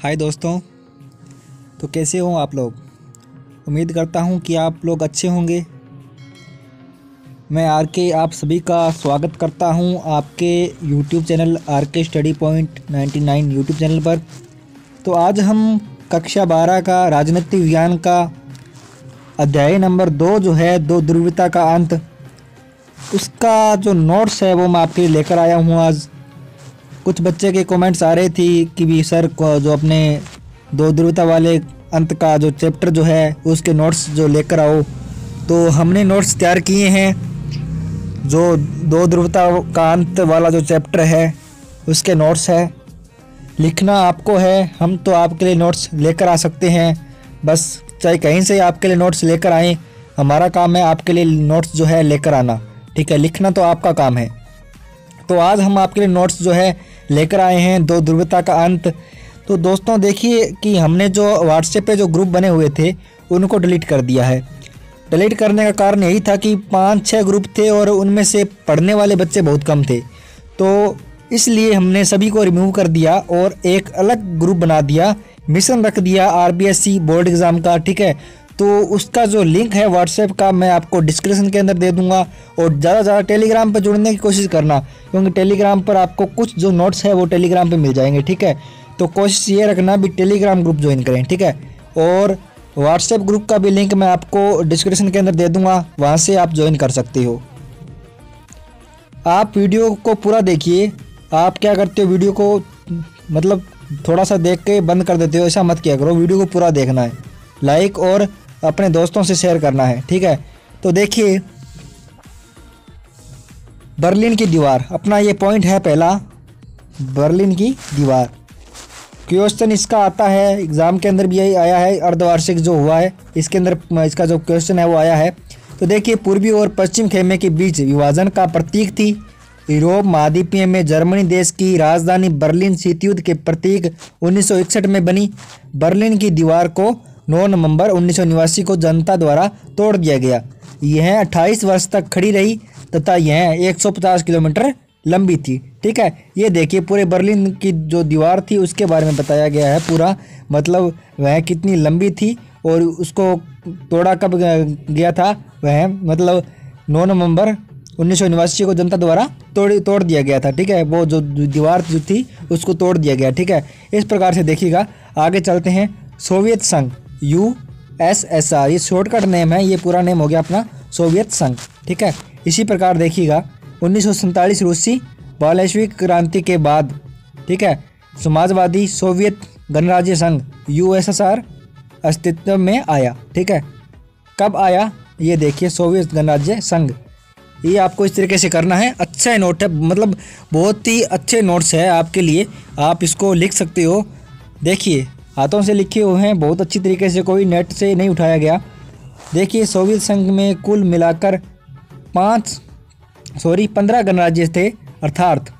हाय दोस्तों तो कैसे हो आप लोग? उम्मीद करता हूँ कि आप लोग अच्छे होंगे। मैं आर के आप सभी का स्वागत करता हूँ आपके YouTube channel R K Study Point 99 YouTube channel पर। तो आज हम कक्षा बारह का राजनीतिक विज्ञान का अध्याय नंबर दो जो है, दो ध्रुवता का अंत, उसका जो नोट्स है वो मैं आपके लिए लेकर आया हूँ आज। कुछ बच्चे के कमेंट्स आ रहे थी कि भी सर को जो अपने दो ध्रुवता वाले अंत का जो चैप्टर जो है, उसके नोट्स जो लेकर आओ। तो हमने नोट्स तैयार किए हैं। जो दो ध्रुवता का अंत वाला जो चैप्टर है, उसके नोट्स है। लिखना आपको है, हम तो आपके लिए नोट्स लेकर आ सकते हैं। बस चाहे कहीं से आपके लिए नोट्स लेकर आएँ, हमारा काम है आपके लिए नोट्स जो है लेकर आना। ठीक है, लिखना तो आपका काम है। तो आज हम आपके लिए नोट्स जो है लेकर आए हैं दो ध्रुवता का अंत। तो दोस्तों, देखिए कि हमने जो व्हाट्सएप पे जो ग्रुप बने हुए थे, उनको डिलीट कर दिया है। डिलीट करने का कारण यही था कि पाँच छः ग्रुप थे और उनमें से पढ़ने वाले बच्चे बहुत कम थे। तो इसलिए हमने सभी को रिमूव कर दिया और एक अलग ग्रुप बना दिया। मिशन रख दिया आर बोर्ड एग्ज़ाम का, ठीक है? तो उसका जो लिंक है व्हाट्सएप का मैं आपको डिस्क्रिप्शन के अंदर दे दूँगा और ज़्यादा से ज़्यादा टेलीग्राम पर जुड़ने की कोशिश करना, क्योंकि टेलीग्राम पर आपको कुछ जो नोट्स है वो टेलीग्राम पर मिल जाएँगे, ठीक है? तो कोशिश ये रखना भी टेलीग्राम ग्रुप ज्वाइन करें, ठीक है? और व्हाट्सएप ग्रुप का भी लिंक मैं आपको डिस्क्रिप्शन के अंदर दे दूँगा, वहाँ से आप ज्वाइन कर सकते हो। आप वीडियो को पूरा देखिए। आप क्या करते हो वीडियो को मतलब थोड़ा सा देख के बंद कर देते हो, ऐसा मत किया करो वीडियो को पूरा देखना है। लाइक और अपने दोस्तों से शेयर करना है, ठीक है? तो देखिए, बर्लिन की दीवार, अपना ये पॉइंट है पहला, बर्लिन की दीवार। क्वेश्चन इसका आता है एग्ज़ाम के अंदर भी यही आया है, अर्धवार्षिक जो हुआ है, इसके अंदर, इसका जो क्वेश्चन है वो आया है। तो देखिए, पूर्वी और पश्चिम खेमे के बीच विभाजन का प्रतीक थी। यूरोप महाद्वीपीय में जर्मनी देश की राजधानी बर्लिन शीत युद्ध के प्रतीक 1961 में बनी। बर्लिन की दीवार को 9 नवंबर उन्नीस को जनता द्वारा तोड़ दिया गया। यह 28 वर्ष तक खड़ी रही तथा यह 150 किलोमीटर लंबी थी। ठीक है, ये देखिए पूरे बर्लिन की जो दीवार थी उसके बारे में बताया गया है पूरा। मतलब वह कितनी लंबी थी और उसको तोड़ा कब गया था? वह मतलब 9 नवंबर उन्नीस को जनता द्वारा तोड़ तोड़ दिया गया था। ठीक है, वो जो दीवार जो थी उसको तोड़ दिया गया। ठीक है, इस प्रकार से देखिएगा। आगे चलते हैं सोवियत संघ। यू एस एस आर, ये शॉर्टकट नेम है, ये पूरा नेम हो गया अपना सोवियत संघ, ठीक है? इसी प्रकार देखिएगा, उन्नीस रूसी बालैश्विक क्रांति के बाद, ठीक है? समाजवादी सोवियत गणराज्य संघ यूएसएसआर अस्तित्व में आया, ठीक है? कब आया? ये देखिए, सोवियत गणराज्य संघ। ये आपको इस तरीके से करना है। अच्छा नोट है मतलब बहुत ही अच्छे नोट्स है आपके लिए। आप इसको लिख सकते हो। देखिए हाथों से लिखे हुए हैं। बहुत अच्छी तरीके से कोई नेट से नहीं उठाया गया। देखिए, सोवियत संघ में कुल मिलाकर पाँच, सॉरी, पंद्रह गणराज्य थे, अर्थात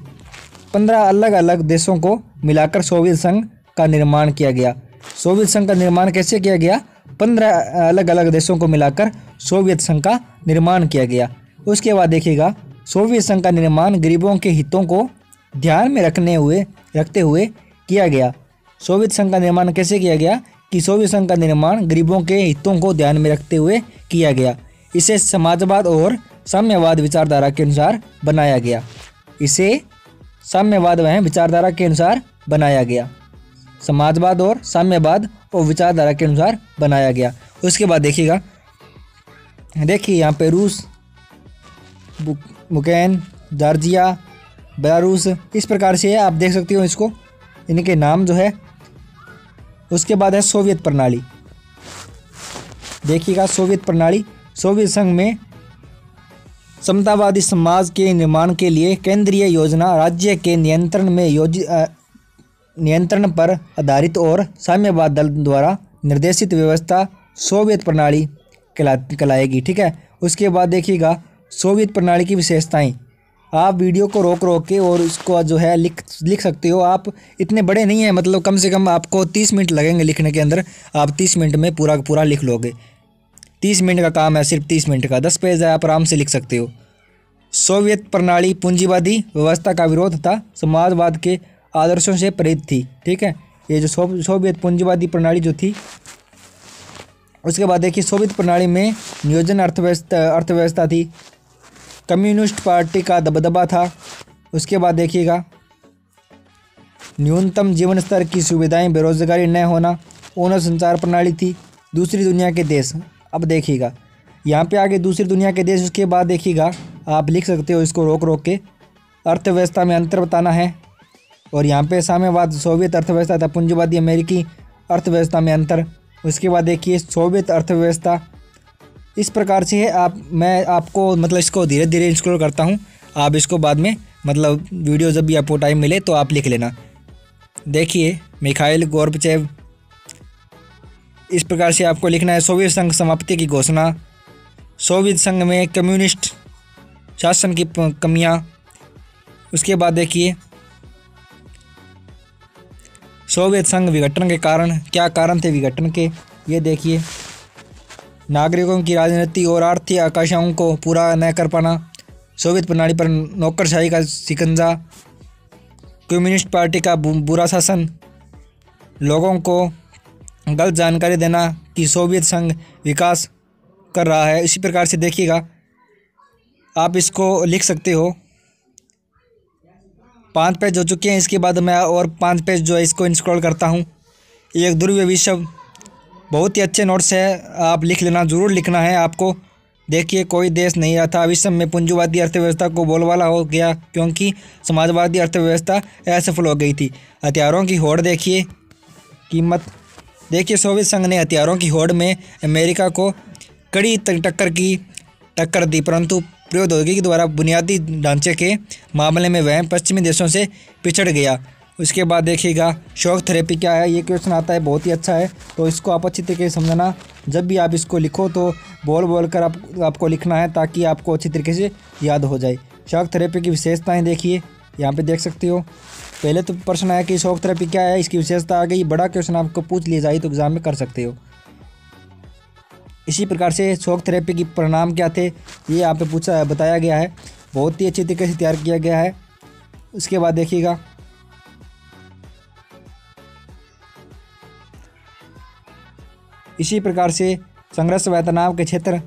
पंद्रह अलग अलग देशों को मिलाकर सोवियत संघ का निर्माण किया गया। सोवियत संघ का निर्माण कैसे किया गया? पंद्रह अलग अलग देशों को मिलाकर सोवियत संघ का निर्माण किया गया। उसके बाद देखिएगा, सोवियत संघ का निर्माण गरीबों के हितों को ध्यान में रखने हुए, रखते हुए किया गया। सोवियत संघ का निर्माण कैसे किया गया? कि सोवियत संघ का निर्माण गरीबों के हितों को ध्यान में रखते हुए किया गया। इसे समाजवाद और साम्यवाद विचारधारा के अनुसार बनाया गया। इसे साम्यवाद वह विचारधारा के अनुसार बनाया गया। समाजवाद और साम्यवाद और विचारधारा के अनुसार बनाया गया। उसके बाद देखिएगा। देखिए यहाँ पे रूस मुकैन, जार्जिया, बेलारूस, इस प्रकार से आप देख सकते हो इसको। इनके नाम जो है उसके बाद है सोवियत प्रणाली। देखिएगा सोवियत प्रणाली, सोवियत संघ में समतावादी समाज के निर्माण के लिए केंद्रीय योजना राज्य के नियंत्रण में योज नियंत्रण पर आधारित और साम्यवाद दल द्वारा निर्देशित व्यवस्था सोवियत प्रणाली कहलाएगी, ठीक है? उसके बाद देखिएगा सोवियत प्रणाली की विशेषताएँ। आप वीडियो को रोक रोक के और इसको जो है लिख लिख सकते हो। आप इतने बड़े नहीं हैं मतलब कम से कम आपको तीस मिनट लगेंगे लिखने के अंदर। आप तीस मिनट में पूरा पूरा लिख लोगे। तीस मिनट का काम है, सिर्फ़ तीस मिनट का। दस पेज है, आप आराम से लिख सकते हो। सोवियत प्रणाली पूंजीवादी व्यवस्था का विरोध था। समाजवाद के आदर्शों से प्रेरित थी, ठीक है? ये जो सोवियत पूंजीवादी प्रणाली जो थी, उसके बाद देखिए, सोवियत प्रणाली में नियोजन अर्थव्यवस्था अर्थव्यवस्था थी। कम्युनिस्ट पार्टी का दबदबा था। उसके बाद देखिएगा, न्यूनतम जीवन स्तर की सुविधाएँ बेरोजगारी न होना, ओनर संचार प्रणाली थी दूसरी दुनिया के देश। अब देखिएगा, यहाँ पे आगे दूसरी दुनिया के देश उसके बाद देखिएगा, आप लिख सकते हो इसको रोक रोक के। अर्थव्यवस्था में अंतर बताना है। और यहाँ पे साम्यवाद, सोवियत अर्थव्यवस्था था, पूंजीवादी अमेरिकी अर्थव्यवस्था में अंतर। उसके बाद देखिए, सोवियत अर्थव्यवस्था इस प्रकार से है आप, मैं आपको मतलब इसको धीरे धीरे इंस्टॉल करता हूँ। आप इसको बाद में मतलब वीडियो जब भी आपको टाइम मिले तो आप लिख लेना। देखिए, मिखाइल गोरबचेव इस प्रकार से आपको लिखना है, सोवियत संघ समाप्ति की घोषणा। सोवियत संघ में कम्युनिस्ट शासन की कमियाँ। उसके बाद देखिए, सोवियत संघ विघटन के कारण, क्या कारण थे विघटन के? ये देखिए। नागरिकों की राजनीति और आर्थिक आकांक्षाओं को पूरा न कर पाना सोवियत प्रणाली पर नौकरशाही का सिकंजा कम्युनिस्ट पार्टी का बुरा शासन, लोगों को गलत जानकारी देना कि सोवियत संघ विकास कर रहा है। इसी प्रकार से देखिएगा, आप इसको लिख सकते हो। पाँच पेज हो चुके हैं, इसके बाद मैं और पाँच पेज जो है इसको इंस्टॉल करता हूँ। एक ध्रुवीय विश्व बहुत ही अच्छे नोट्स है। आप लिख लेना, ज़रूर लिखना है आपको। देखिए, कोई देश नहीं रहा था। विश्व में पूंजीवादी अर्थव्यवस्था को बोलवाला हो गया क्योंकि समाजवादी अर्थव्यवस्था असफल हो गई थी। हथियारों की होड़ देखिए, कीमत। देखिए, सोवियत संघ ने हथियारों की होड़ में अमेरिका को कड़ी टक्कर की, टक्कर दी, परंतु प्रौद्योगिकी द्वारा बुनियादी ढांचे के मामले में वह पश्चिमी देशों से पिछड़ गया। उसके बाद देखिएगा, शॉक थेरेपी क्या है? ये क्वेश्चन आता है, बहुत ही अच्छा है। तो इसको आप अच्छी तरीके से समझना। जब भी आप इसको लिखो तो बोल बोल कर आप, आपको लिखना है, ताकि आपको अच्छी तरीके से याद हो जाए। शॉक थेरेपी की विशेषताएँ देखिए। यहाँ पे देख सकते हो। पहले तो प्रश्न आया कि शॉक थेरेपी क्या है? इसकी विशेषता आ गई। बड़ा क्वेश्चन आपको पूछ लिया जाए तो एग्ज़ाम में कर सकते हो। इसी प्रकार से शॉक थेरेपी की परिणाम क्या थे? ये यहाँ पे पूछा, बताया गया है। बहुत ही अच्छी तरीके से तैयार किया गया है। उसके बाद देखिएगा। इसी प्रकार से संघर्ष वेतनाव के क्षेत्र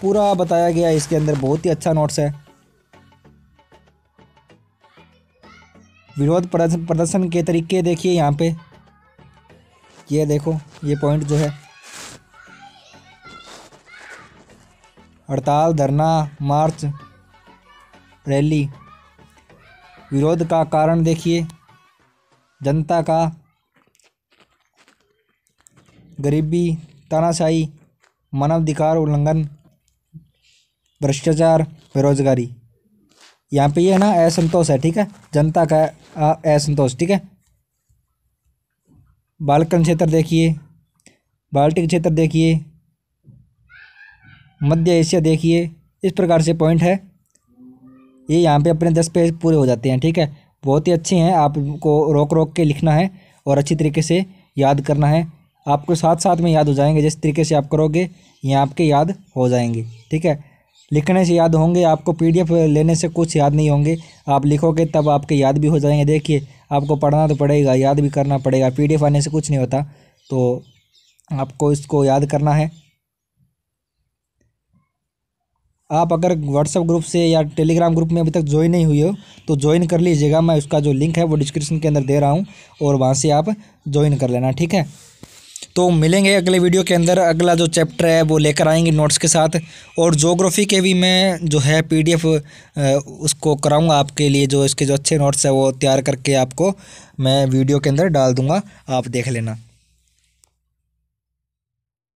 पूरा बताया गया। इसके अंदर बहुत ही अच्छा नोट्स है। विरोध प्रदर्शन के तरीके देखिए यहाँ पे। ये देखो, ये पॉइंट जो है। हड़ताल, धरना, मार्च, रैली। विरोध का कारण देखिए। जनता का गरीबी, तानाशाही, मानवाधिकार उल्लंघन, भ्रष्टाचार, बेरोजगारी। यहाँ पे ये है ना, असंतोष है, ठीक है? जनता का असंतोष, ठीक है? बालकन क्षेत्र देखिए बाल्टिक क्षेत्र देखिए, मध्य एशिया देखिए, इस प्रकार से पॉइंट है। ये यहाँ पे अपने दस पेज पूरे हो जाते हैं, ठीक है? बहुत ही अच्छे हैं, आपको रोक रोक के लिखना है और अच्छी तरीके से याद करना है। आपको साथ साथ में याद हो जाएँगे, जिस तरीके से आप करोगे, ये आपके याद हो जाएँगे, ठीक है? लिखने से याद होंगे, आपको पीडीएफ लेने से कुछ याद नहीं होंगे। आप लिखोगे, तब आपके याद भी हो जाएँगे। देखिए, आपको पढ़ना तो पड़ेगा, याद भी करना पड़ेगा पीडीएफ आने से कुछ नहीं होता। तो आपको इसको याद करना है। आप अगर व्हाट्सएप ग्रुप से या टेलीग्राम ग्रुप में अभी तक ज्वाइन नहीं हुई हो तो ज्वाइन कर लीजिएगा। मैं उसका जो लिंक है, वो डिस्क्रिप्शन के अंदर दे रहा हूँ, और वहाँ से आप ज्वाइन कर लेना, ठीक है? तो मिलेंगे अगले वीडियो के अंदर। अगला जो चैप्टर है, वो लेकर आएँगे नोट्स के साथ। और जोग्राफ़ी के भी मैं जो है पीडीएफ उसको कराऊँगा आपके लिए। जो इसके जो अच्छे नोट्स है, वो तैयार करके आपको मैं वीडियो के अंदर डाल दूँगा। आप देख लेना।